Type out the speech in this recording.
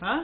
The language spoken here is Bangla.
হ্যাঁ